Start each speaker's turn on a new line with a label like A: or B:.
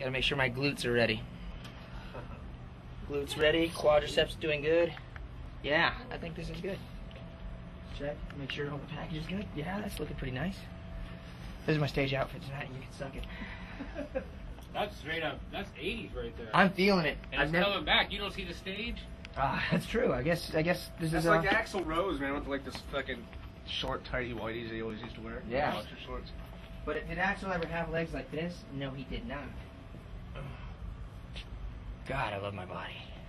A: Gotta make sure my glutes are ready. Glutes ready, quadriceps doing good. Yeah, I think this is good. Check, make sure all the package is good. Yeah, that's looking pretty nice. This is my stage outfit tonight. You can suck it.
B: That's straight up. That's 80s right there.
A: I'm feeling it.
B: and
A: I've
B: it's
A: never.
B: coming back. You don't see the stage?
A: Ah, that's true. I guess. I guess this
C: That's
A: is.
C: like
A: uh,
C: Axl Rose, man, with like this fucking short, tidy whiteies he always used to wear.
A: Yeah.
C: Boxer shorts.
A: But did Axl ever have legs like this? No, he did not. God, I love my body.